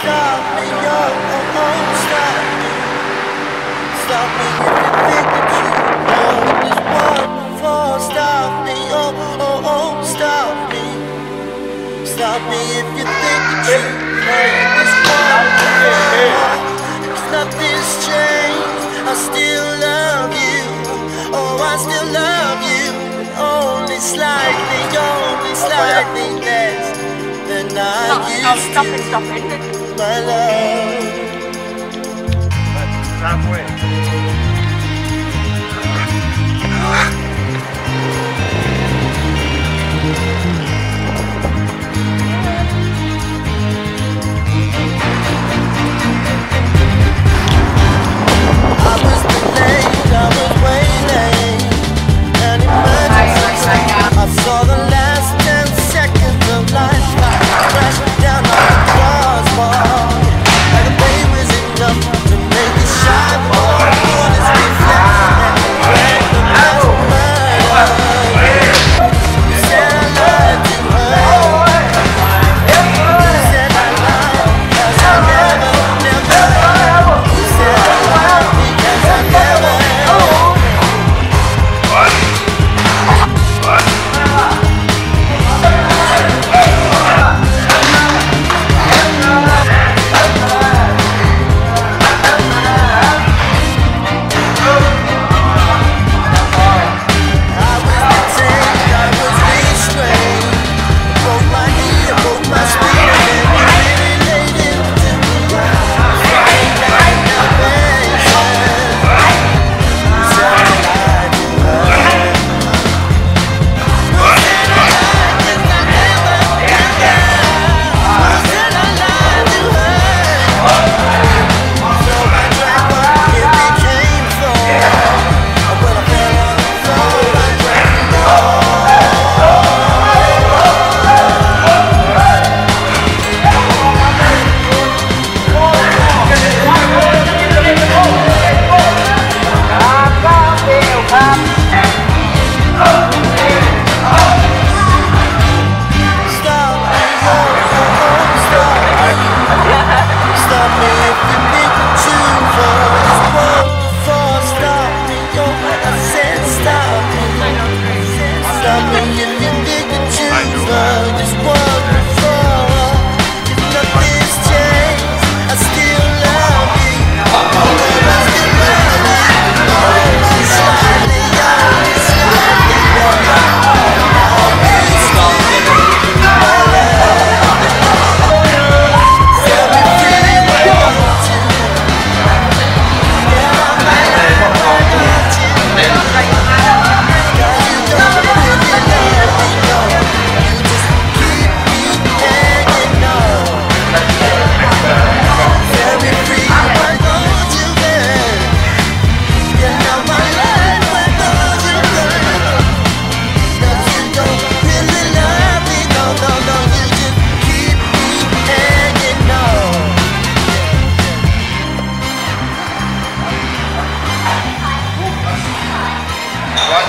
stop me, oh, oh, oh, stop me. Stop me if you think that you know this wonderful. Stop me, oh, oh, oh, stop me. Stop me if you think that you know this wonderful. Cause nothing's changed. I still love you. Oh, I still love you. Only slightly, only slightly less than I Stop, used stop to. it, stop it. My love. Halfway. Mantap.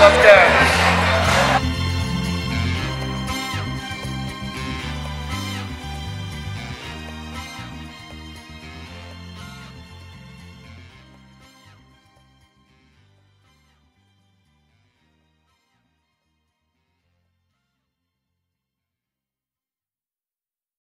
up there.